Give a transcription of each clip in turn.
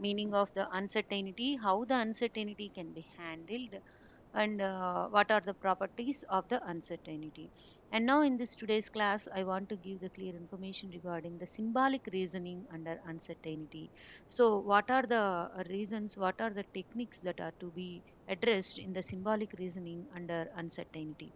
meaning of the uncertainty, how the uncertainty can be handled and uh, what are the properties of the uncertainty. And now in this today's class, I want to give the clear information regarding the symbolic reasoning under uncertainty. So what are the reasons, what are the techniques that are to be addressed in the symbolic reasoning under uncertainty.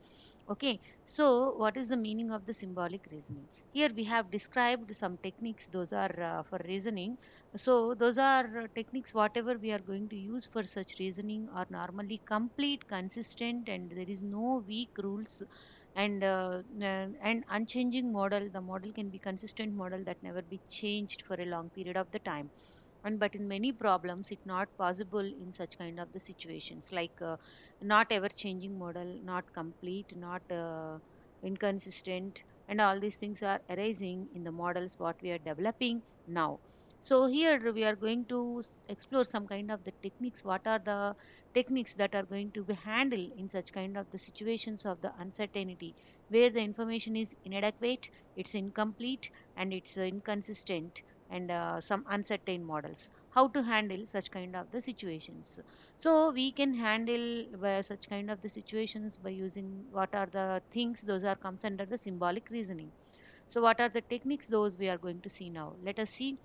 Okay, so what is the meaning of the symbolic reasoning? Here we have described some techniques, those are uh, for reasoning so those are techniques whatever we are going to use for such reasoning are normally complete consistent and there is no weak rules and uh, and unchanging model the model can be consistent model that never be changed for a long period of the time and but in many problems it's not possible in such kind of the situations. Like uh, not ever changing model not complete not uh, inconsistent and all these things are arising in the models what we are developing now. So here we are going to explore some kind of the techniques. What are the techniques that are going to be handled in such kind of the situations of the uncertainty where the information is inadequate, it's incomplete and it's inconsistent and uh, some uncertain models how to handle such kind of the situations. So we can handle such kind of the situations by using what are the things those are comes under the symbolic reasoning. So what are the techniques those we are going to see now? Let us see.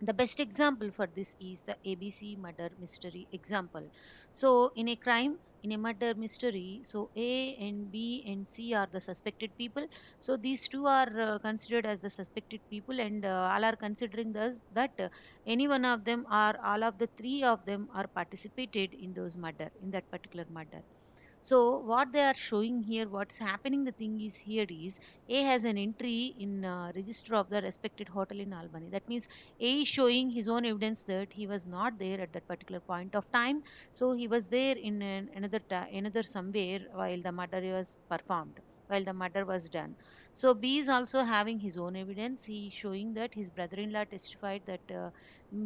The best example for this is the ABC murder mystery example. So in a crime, in a murder mystery, so A and B and C are the suspected people. So these two are uh, considered as the suspected people and uh, all are considering this, that uh, any one of them or all of the three of them are participated in those murder, in that particular murder. So what they are showing here, what's happening, the thing is here is A has an entry in uh, register of the respected hotel in Albany. That means A is showing his own evidence that he was not there at that particular point of time. So he was there in an, another another somewhere while the murder was performed, while the murder was done. So B is also having his own evidence. He is showing that his brother-in-law testified that uh,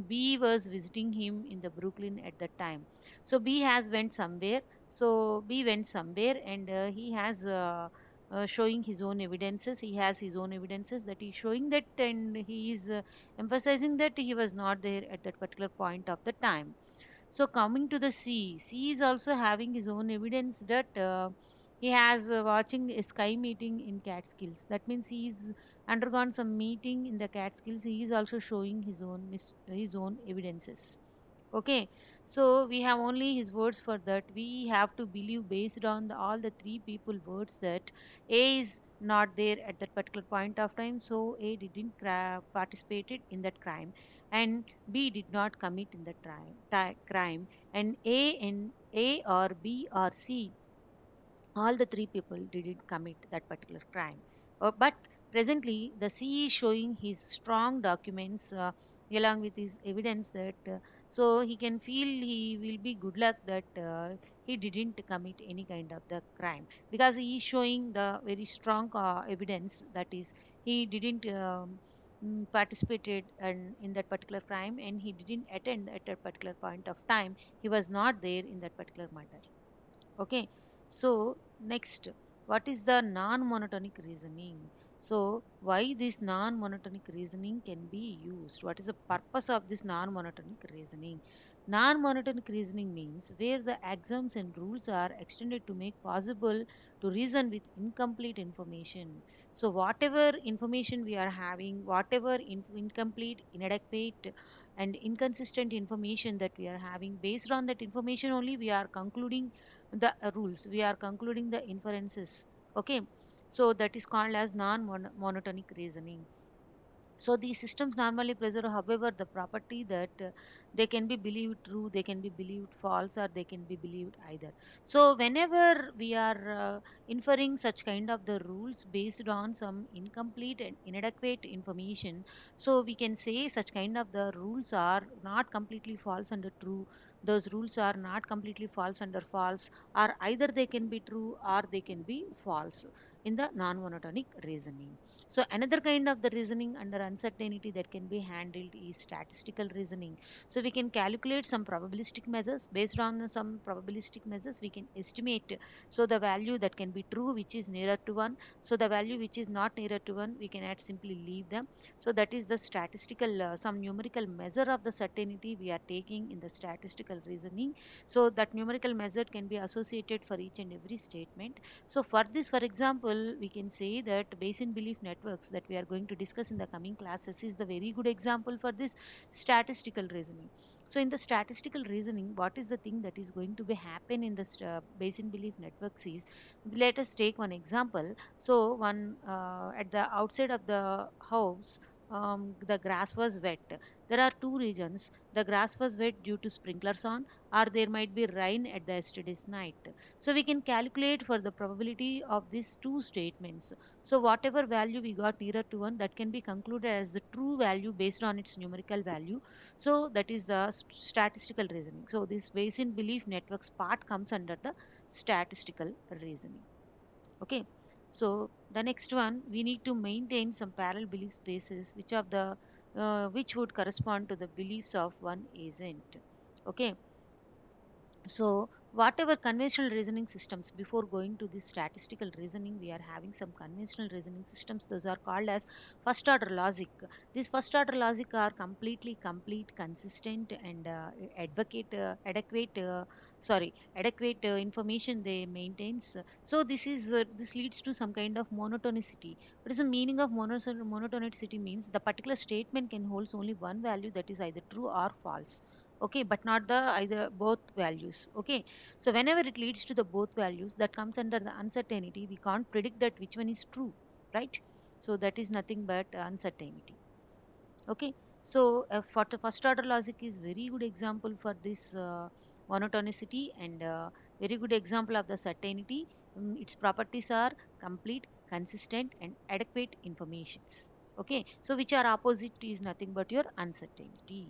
B was visiting him in the Brooklyn at that time. So B has went somewhere so B went somewhere and uh, he has uh, uh, showing his own evidences. He has his own evidences that he's showing that and he is uh, emphasizing that he was not there at that particular point of the time. So coming to the C, C is also having his own evidence that uh, he has uh, watching a sky meeting in Catskills. That means he is undergone some meeting in the Catskills. He is also showing his own his own evidences. Okay, so we have only his words for that. We have to believe based on the, all the three people words that A is not there at that particular point of time. So A didn't participated in that crime and B did not commit in that crime and A and A or B or C all the three people didn't commit that particular crime. Uh, but presently the C is showing his strong documents uh, along with his evidence that uh, so he can feel he will be good luck that uh, he didn't commit any kind of the crime. Because he is showing the very strong uh, evidence that is he didn't um, mm, participated in, in that particular crime and he didn't attend at a particular point of time. He was not there in that particular murder okay? So next what is the non-monotonic reasoning so why this non-monotonic reasoning can be used? What is the purpose of this non-monotonic reasoning? Non-monotonic reasoning means where the axioms and rules are extended to make possible to reason with incomplete information. So whatever information we are having, whatever in incomplete, inadequate and inconsistent information that we are having, based on that information only we are concluding the rules, we are concluding the inferences. Okay so that is called as non-monotonic reasoning. So these systems normally preserve, however, the property that uh, they can be believed true, they can be believed false, or they can be believed either. So whenever we are uh, inferring such kind of the rules based on some incomplete and inadequate information, so we can say such kind of the rules are not completely false under true. Those rules are not completely false under false, or either they can be true or they can be false in the non-monotonic reasoning. So another kind of the reasoning under uncertainty that can be handled is statistical reasoning. So we can calculate some probabilistic measures. Based on some probabilistic measures we can estimate so the value that can be true which is nearer to 1 so the value which is not nearer to 1 we can add simply leave them. So that is the statistical uh, some numerical measure of the certainty we are taking in the statistical reasoning. So that numerical measure can be associated for each and every statement. So for this for example we can say that Bayesian belief networks that we are going to discuss in the coming classes is the very good example for this statistical reasoning. So in the statistical reasoning what is the thing that is going to be happen in the uh, Bayesian belief networks is let us take one example. So one uh, at the outside of the house um, the grass was wet there are two regions the grass was wet due to sprinklers on or there might be rain at the yesterday's night. So we can calculate for the probability of these two statements. So whatever value we got nearer to 1 that can be concluded as the true value based on its numerical value. So that is the statistical reasoning. So this Bayesian belief networks part comes under the statistical reasoning. Okay. So the next one we need to maintain some parallel belief spaces which of the uh, which would correspond to the beliefs of one agent. Okay. So whatever conventional reasoning systems before going to this statistical reasoning we are having some conventional reasoning systems. Those are called as first order logic. These first order logic are completely complete consistent and uh, advocate uh, adequate uh, sorry adequate uh, information they maintains. So this is uh, this leads to some kind of monotonicity. What is the meaning of monotonicity means the particular statement can hold only one value that is either true or false. Okay but not the either both values. Okay so whenever it leads to the both values that comes under the uncertainty. We can't predict that which one is true right? So that is nothing but uncertainty. Okay so uh, for the first order logic is very good example for this uh, monotonicity and uh, very good example of the certainty. Um, its properties are complete consistent and adequate informations. Okay? So which are opposite is nothing but your uncertainty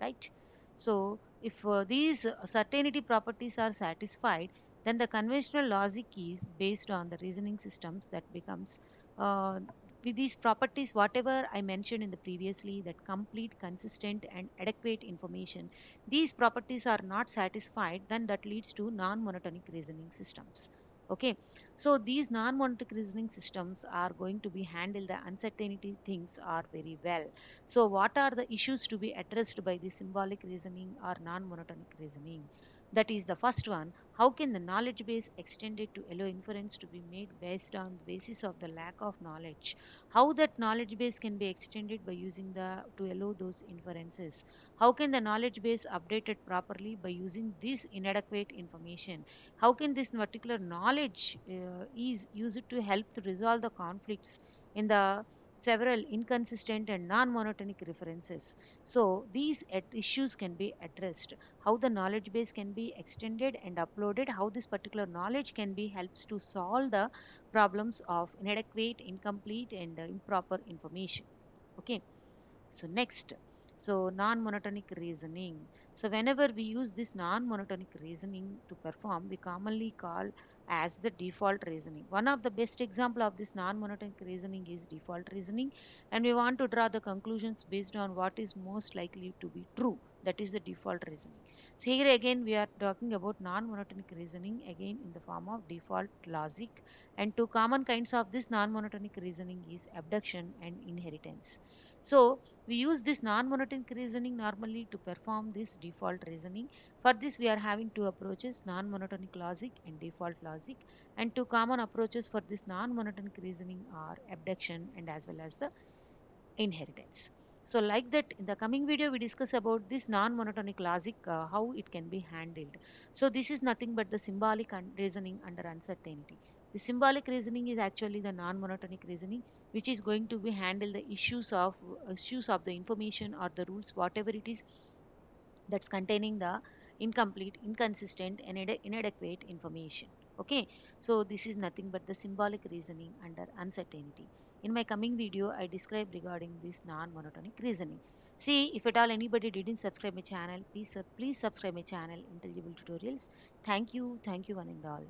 right? So if uh, these certainty properties are satisfied, then the conventional logic is based on the reasoning systems that becomes uh, with these properties, whatever I mentioned in the previously, that complete, consistent and adequate information, these properties are not satisfied, then that leads to non-monotonic reasoning systems. Okay? So these non-monotonic reasoning systems are going to be handle the uncertainty things are very well. So what are the issues to be addressed by the symbolic reasoning or non-monotonic reasoning that is the first one. How can the knowledge base extended to allow inference to be made based on the basis of the lack of knowledge? How that knowledge base can be extended by using the to allow those inferences? How can the knowledge base updated properly by using this inadequate information? How can this particular knowledge uh, is used to help to resolve the conflicts in the several inconsistent and non-monotonic references. So these issues can be addressed. How the knowledge base can be extended and uploaded, how this particular knowledge can be helps to solve the problems of inadequate, incomplete and uh, improper information. Okay. So next, so non-monotonic reasoning. So whenever we use this non-monotonic reasoning to perform, we commonly call as the default reasoning. One of the best example of this non-monotonic reasoning is default reasoning and we want to draw the conclusions based on what is most likely to be true that is the default reasoning. So here again we are talking about non-monotonic reasoning again in the form of default logic and two common kinds of this non-monotonic reasoning is abduction and inheritance. So we use this non-monotonic reasoning normally to perform this default reasoning. For this we are having two approaches non-monotonic logic and default logic and two common approaches for this non-monotonic reasoning are abduction and as well as the inheritance. So like that in the coming video we discuss about this non-monotonic logic uh, how it can be handled. So this is nothing but the symbolic reasoning under uncertainty. The symbolic reasoning is actually the non-monotonic reasoning which is going to be handle the issues of issues of the information or the rules whatever it is that's containing the incomplete inconsistent and inadequate information okay so this is nothing but the symbolic reasoning under uncertainty in my coming video i describe regarding this non-monotonic reasoning. See if at all anybody didn't subscribe my channel please please subscribe my channel intelligible tutorials. Thank you thank you one and all